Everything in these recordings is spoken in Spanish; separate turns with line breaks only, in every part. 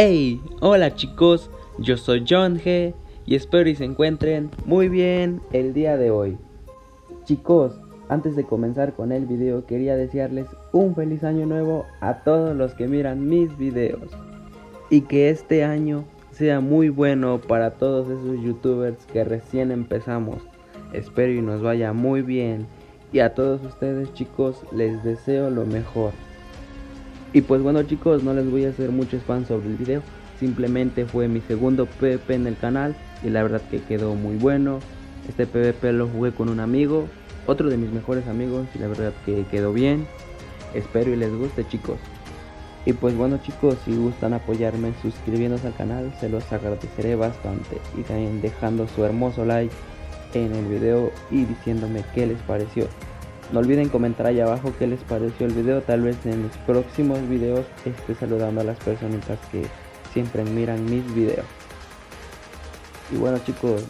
Hey, hola chicos, yo soy John G y espero y se encuentren muy bien el día de hoy. Chicos, antes de comenzar con el video quería desearles un feliz año nuevo a todos los que miran mis videos y que este año sea muy bueno para todos esos youtubers que recién empezamos. Espero y nos vaya muy bien y a todos ustedes chicos les deseo lo mejor. Y pues bueno chicos, no les voy a hacer mucho spam sobre el video, simplemente fue mi segundo PvP en el canal y la verdad que quedó muy bueno. Este PvP lo jugué con un amigo, otro de mis mejores amigos y la verdad que quedó bien. Espero y les guste chicos. Y pues bueno chicos, si gustan apoyarme suscribiéndose al canal, se los agradeceré bastante. Y también dejando su hermoso like en el video y diciéndome qué les pareció. No olviden comentar ahí abajo qué les pareció el video. Tal vez en los próximos videos esté saludando a las personitas que siempre miran mis videos. Y bueno chicos,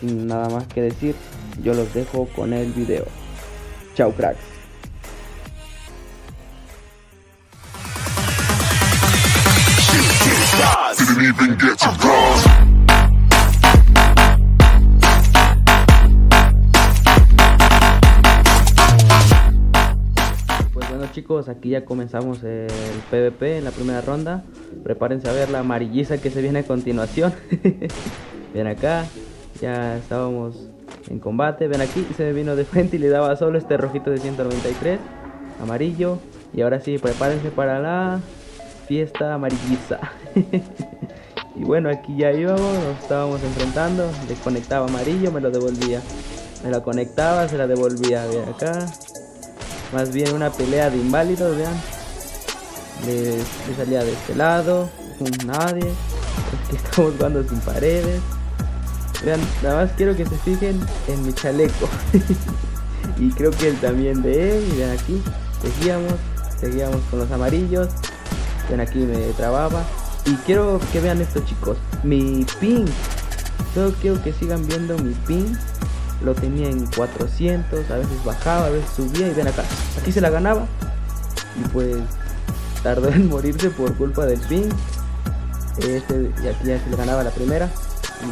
sin nada más que decir, yo los dejo con el video. Chao cracks. Chicos, aquí ya comenzamos el PvP en la primera ronda. Prepárense a ver la amarillisa que se viene a continuación. Ven acá, ya estábamos en combate. Ven aquí, se vino de frente y le daba solo este rojito de 193. Amarillo. Y ahora sí, prepárense para la fiesta amarillisa. y bueno, aquí ya íbamos, nos estábamos enfrentando. Le conectaba amarillo, me lo devolvía. Me lo conectaba, se la devolvía. Ven acá. Más bien una pelea de inválidos, vean. Le, salía de este lado, con nadie. Es que estamos jugando sin paredes. Vean, nada más quiero que se fijen en mi chaleco. y creo que él también de él. Y vean aquí, seguíamos, seguíamos con los amarillos. Ven aquí me trababa. Y quiero que vean esto chicos. Mi ping. Solo quiero que sigan viendo mi ping lo tenía en 400, a veces bajaba, a veces subía y ven acá, aquí se la ganaba y pues tardó en morirse por culpa del ping. Este, y aquí ya se le ganaba la primera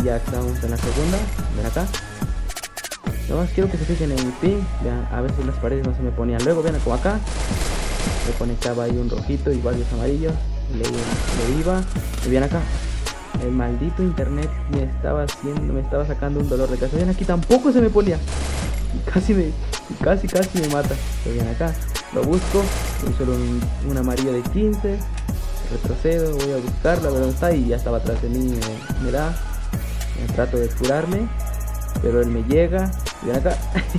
y ya estamos en la segunda, ven acá. Nada más quiero que se fijen en mi ping, vean, a veces las paredes no se me ponían. Luego ven como acá, le conectaba ahí un rojito y varios amarillos, le, le iba. Y bien acá, el maldito internet me estaba haciendo, me estaba sacando un dolor de cabeza. Ven aquí tampoco se me ponía. Y casi me, casi casi me mata. Pero acá, lo busco, voy solo un, un, amarillo de 15, retrocedo, voy a buscarla, pero está y ya estaba atrás de mí, me, da. Trato de curarme, pero él me llega, ven acá,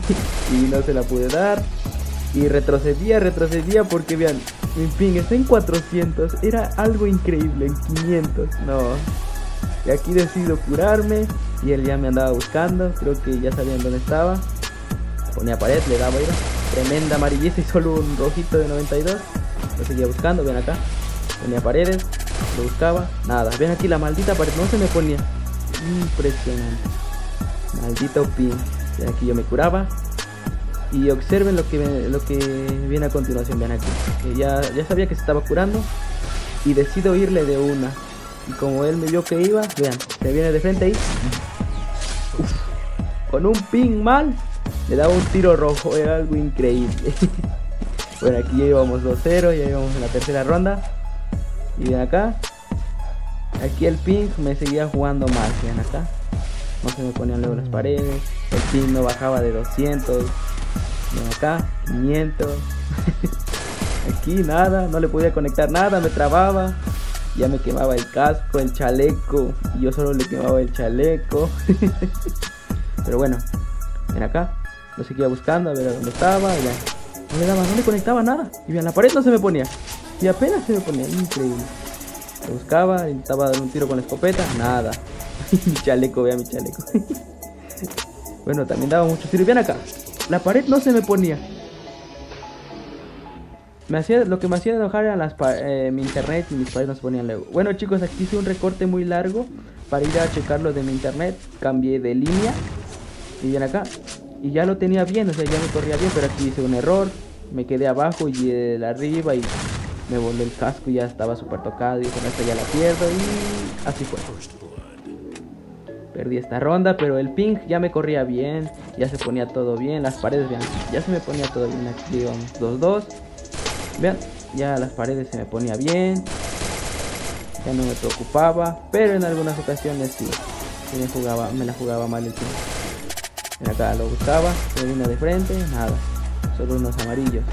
y no se la pude dar. Y retrocedía, retrocedía porque vean, en fin, está en 400, era algo increíble, en 500, no. Y aquí decido curarme y él ya me andaba buscando, creo que ya sabían dónde estaba. Ponía pared, le daba ira, tremenda amarillista y solo un rojito de 92. Lo seguía buscando, ven acá. Ponía paredes, lo buscaba, nada. Ven aquí la maldita pared, no se me ponía. Impresionante. Maldito pin. Ven aquí yo me curaba, y observen lo que lo que viene a continuación vean aquí ya, ya sabía que se estaba curando y decido irle de una y como él me vio que iba vean se viene de frente ahí. Uf, con un ping mal le daba un tiro rojo era algo increíble. Bueno aquí ya íbamos 2-0 ya íbamos en la tercera ronda. Y ven acá aquí el ping me seguía jugando mal vean acá. No se me ponían luego las paredes el ping no bajaba de 200 Ven acá, 500. Aquí nada, no le podía conectar nada, me trababa. Ya me quemaba el casco, el chaleco. Y yo solo le quemaba el chaleco. Pero bueno, ven acá. Lo seguía buscando a ver dónde estaba. Ya. No le daba, no le conectaba nada. Y bien, la pared no se me ponía. Y apenas se me ponía, increíble. Buscaba, intentaba dar un tiro con la escopeta, nada. mi chaleco, vea mi chaleco. bueno, también daba muchos tiros. Ven acá, la pared no se me ponía. Me hacía, lo que me hacía enojar eran las eh, mi internet y mis paredes no se ponían luego. Bueno chicos, aquí hice un recorte muy largo para ir a checarlo de mi internet. Cambié de línea. Y bien acá. Y ya lo tenía bien, o sea, ya me corría bien, pero aquí hice un error. Me quedé abajo y el arriba y me voló el casco y ya estaba súper tocado y con esta ya la pierdo y así fue. Perdí esta ronda, pero el ping ya me corría bien, ya se ponía todo bien, las paredes, vean, ya se me ponía todo bien, aquí íbamos 2-2. Vean, ya las paredes se me ponía bien, ya no me preocupaba, pero en algunas ocasiones sí, me, jugaba, me la jugaba mal el ping. En acá lo buscaba, me vino de frente, nada, solo unos amarillos.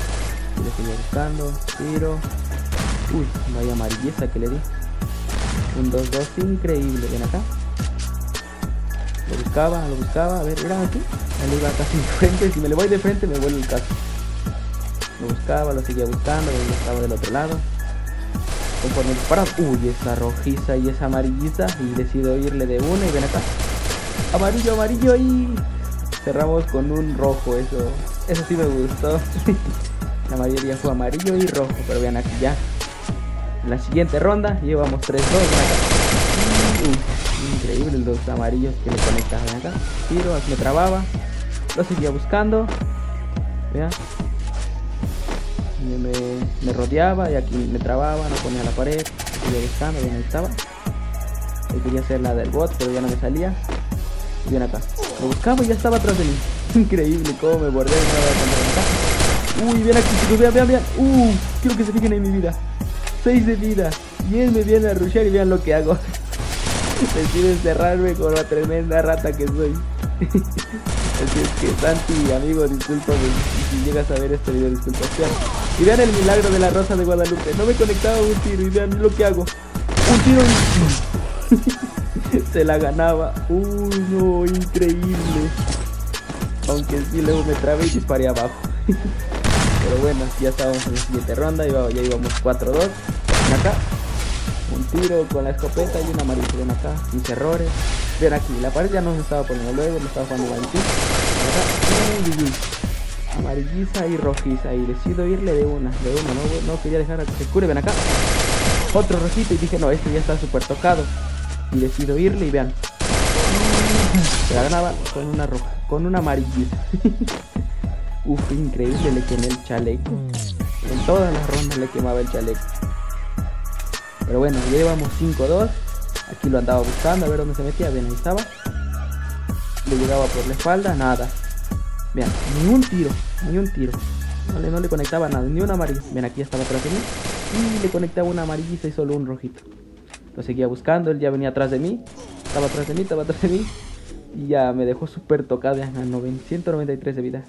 Y lo seguía buscando, tiro. Uy, vaya amarilleza que le di. Un 2-2 increíble, ven acá. Lo buscaba, lo buscaba. A ver, era aquí. Me iba casi de frente. Si me le voy de frente, me vuelve el caso. Lo buscaba, lo seguía buscando. Lo estaba del otro lado. Conforme para Uy, esa rojiza y esa amarillita. Y decido irle de una. Y ven acá. Amarillo, amarillo. Y cerramos con un rojo. Eso, eso sí me gustó. La mayoría fue amarillo y rojo. Pero vean aquí ya. En la siguiente ronda llevamos 3-2. increíble los amarillos que le conectaban acá. Tiro, me trababa. Lo seguía buscando. Vean. Me, me, rodeaba y aquí me trababa, no ponía la pared. Bien ahí estaba. Yo quería hacer la del bot, pero ya no me salía. Y bien acá. Lo buscaba y ya estaba atrás de mí. Increíble cómo me bordé acá. Uy, bien aquí, chicos, vean, vean, vean. Uh, quiero que se fijen en mi vida. 6 de vida. Y él me viene a rushear y vean lo que hago. Decido encerrarme con la tremenda rata que soy. Así es que Santi, amigo, disculpa si llegas a ver este video, disculpa. Y vean el milagro de la rosa de Guadalupe. No me conectaba un tiro y vean lo que hago. Un tiro y... Se la ganaba. Uy, no, increíble. Aunque sí, luego me trabé y disparé abajo. Pero bueno, ya estábamos en la siguiente ronda, ya íbamos 4-2. Acá, un tiro con la escopeta y una amarilla. Ven acá, sin errores. Ven aquí, la pared ya no se estaba poniendo luego, me estaba jugando Valentín. Acá, Amarilliza y rojiza. Y decido irle de una, de una, no, no quería dejar a que se cure. Ven acá. Otro rojito y dije, no, este ya está súper tocado. Y decido irle y vean. Se la ganaba con una roja, con una amarillita. Uf, increíble, le quemé el chaleco. En todas las rondas le quemaba el chaleco. Pero bueno, llevamos 5-2. Aquí lo andaba buscando a ver dónde se metía. Bien, ahí estaba. Le llegaba por la espalda, nada. Vean, ni un tiro, ni un tiro. No le, no le conectaba nada, ni una amarilla. Ven, aquí estaba atrás de mí. Y le conectaba una amarillita y solo un rojito. Lo seguía buscando, él ya venía atrás de mí. Estaba atrás de mí, estaba atrás de mí. Y ya me dejó súper tocada a 193 de vida.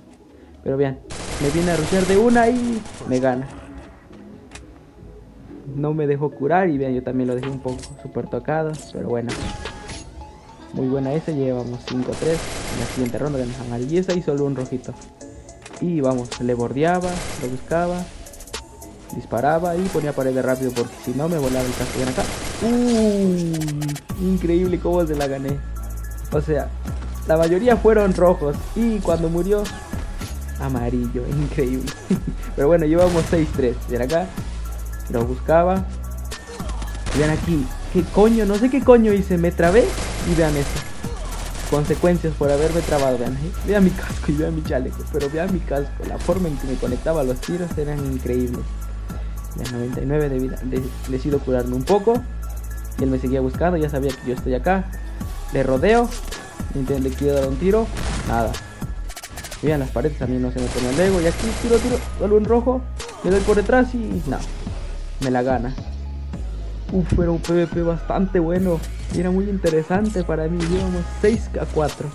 Pero vean, me viene a rushear de una y me gana. No me dejó curar y vean, yo también lo dejé un poco súper tocado. Pero bueno. Muy buena esa, llevamos 5-3. En la siguiente ronda de amarilleza y solo un rojito. Y vamos, le bordeaba, lo buscaba, disparaba y ponía pared de rápido porque si no me volaba el. Ven acá. Increíble cómo se la gané. O sea, la mayoría fueron rojos y cuando murió amarillo, increíble. Pero bueno, llevamos 6-3. Ven acá, lo buscaba. Vean aquí, qué coño, no sé qué coño hice, me trabé y vean esto. Consecuencias por haberme trabado, vean, vean mi casco y vean mi chaleco, pero vean mi casco, la forma en que me conectaba los tiros eran increíbles. Ya 99 de vida, decido curarme un poco. Y él me seguía buscando, ya sabía que yo estoy acá. Le rodeo, le quiero dar un tiro, nada. Vean las paredes mí no se me pone el ego. Y aquí tiro, tiro, solo un rojo. Le doy por detrás y no. Me la gana. Uf, era un PvP bastante bueno. Y era muy interesante para mí. Llevamos 6 a 4.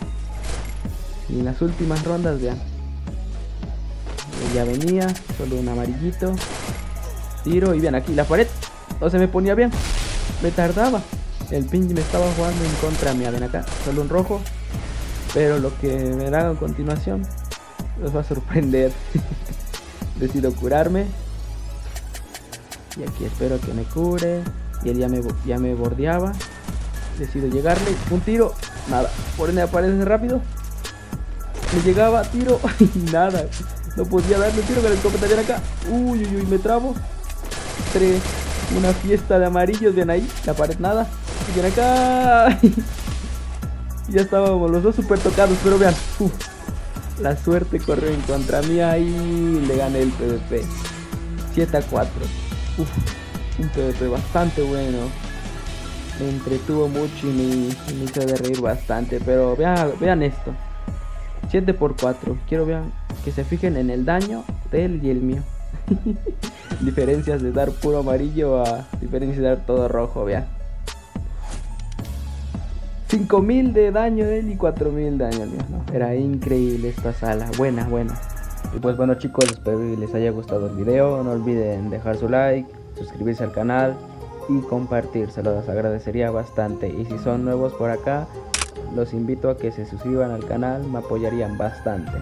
Y en las últimas rondas, vean. Ya venía, solo un amarillito. Tiro y vean aquí la pared. No se me ponía bien. Me tardaba. El ping me estaba jugando en contra mía. Ven acá, solo un rojo. Pero lo que me da a continuación los va a sorprender. Decido curarme. Y aquí espero que me cure. Y él ya me, ya me bordeaba. Decido llegarle. Un tiro. Nada. Por ende aparece rápido. Me llegaba, tiro. Y nada. No podía darle tiro con el escopeta. acá. Uy, uy, uy. Me trabo. Tres. Una fiesta de amarillos. Ven ahí. La pared nada. Y ven acá. ya estábamos los dos super tocados. Pero vean. La suerte corrió en contra mía y le gané el PvP. 7 a 4. Uf, un PvP bastante bueno. Me entretuvo mucho y me, me hizo de reír bastante. Pero vean, vean esto. 7 por 4 Quiero vean que se fijen en el daño de él y el mío. diferencias de dar puro amarillo a diferencias de dar todo rojo, vean. 5000 de daño de él y 4000 de daño mío. No, era increíble esta sala. Buena, buena. Y pues bueno chicos, espero que les haya gustado el video. No olviden dejar su like, suscribirse al canal y compartir. Se los agradecería bastante. Y si son nuevos por acá, los invito a que se suscriban al canal. Me apoyarían bastante.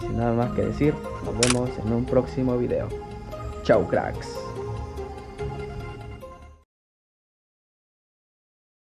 Sin nada más que decir, nos vemos en un próximo video. Chao cracks.